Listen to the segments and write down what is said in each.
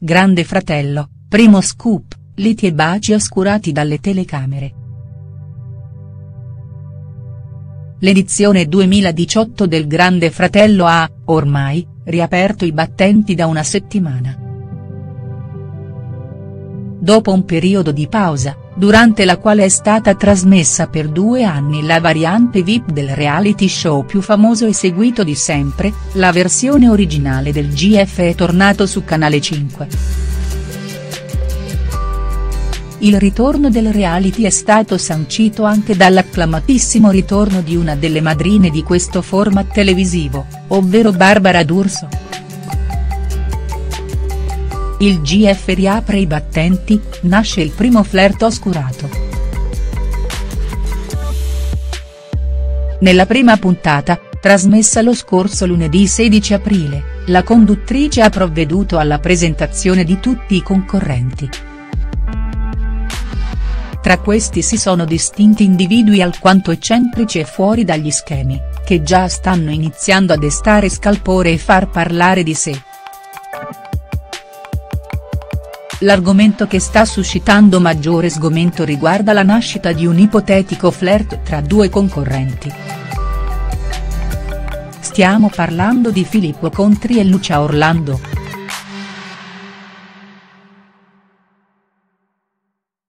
Grande Fratello, primo scoop, liti e baci oscurati dalle telecamere. L'edizione 2018 del Grande Fratello ha, ormai, riaperto i battenti da una settimana. Dopo un periodo di pausa, durante la quale è stata trasmessa per due anni la variante VIP del reality show più famoso e seguito di sempre, la versione originale del GF è tornato su Canale 5. Il ritorno del reality è stato sancito anche dall'acclamatissimo ritorno di una delle madrine di questo format televisivo, ovvero Barbara D'Urso. Il GF riapre i battenti, nasce il primo flirt oscurato. Nella prima puntata, trasmessa lo scorso lunedì 16 aprile, la conduttrice ha provveduto alla presentazione di tutti i concorrenti. Tra questi si sono distinti individui alquanto eccentrici e fuori dagli schemi, che già stanno iniziando a destare scalpore e far parlare di sé. L'argomento che sta suscitando maggiore sgomento riguarda la nascita di un ipotetico flirt tra due concorrenti. Stiamo parlando di Filippo Contri e Lucia Orlando.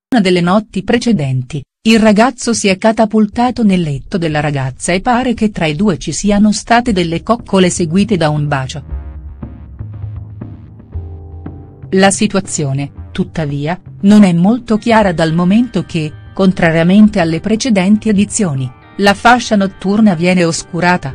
Una delle notti precedenti, il ragazzo si è catapultato nel letto della ragazza e pare che tra i due ci siano state delle coccole seguite da un bacio. La situazione, tuttavia, non è molto chiara dal momento che, contrariamente alle precedenti edizioni, la fascia notturna viene oscurata.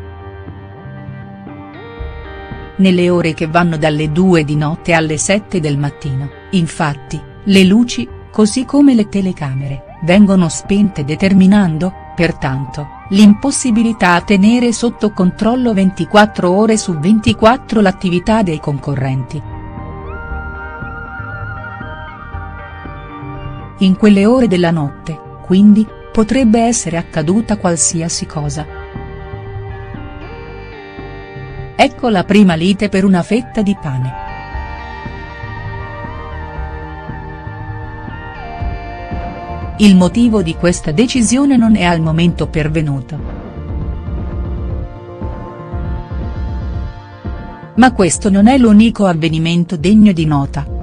Nelle ore che vanno dalle 2 di notte alle 7 del mattino, infatti, le luci, così come le telecamere, vengono spente determinando, pertanto, l'impossibilità a tenere sotto controllo 24 ore su 24 l'attività dei concorrenti. In quelle ore della notte, quindi, potrebbe essere accaduta qualsiasi cosa. Ecco la prima lite per una fetta di pane. Il motivo di questa decisione non è al momento pervenuto. Ma questo non è l'unico avvenimento degno di nota.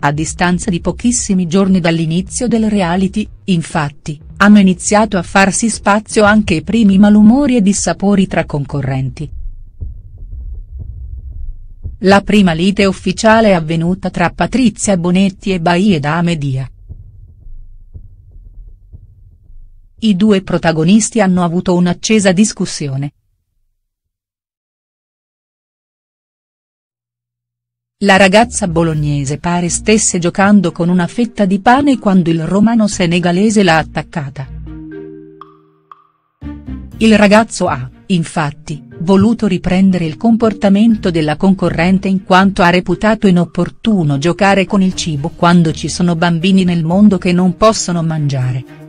A distanza di pochissimi giorni dall'inizio del reality, infatti, hanno iniziato a farsi spazio anche i primi malumori e dissapori tra concorrenti. La prima lite ufficiale è avvenuta tra Patrizia Bonetti e Baie da Media. I due protagonisti hanno avuto un'accesa discussione, La ragazza bolognese pare stesse giocando con una fetta di pane quando il romano senegalese l'ha attaccata. Il ragazzo ha, infatti, voluto riprendere il comportamento della concorrente in quanto ha reputato inopportuno giocare con il cibo quando ci sono bambini nel mondo che non possono mangiare.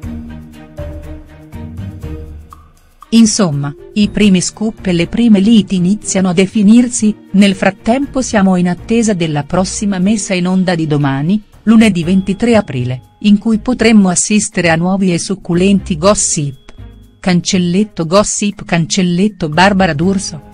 Insomma, i primi scoop e le prime liti iniziano a definirsi, nel frattempo siamo in attesa della prossima messa in onda di domani, lunedì 23 aprile, in cui potremmo assistere a nuovi e succulenti gossip. Cancelletto gossip cancelletto Barbara D'Urso.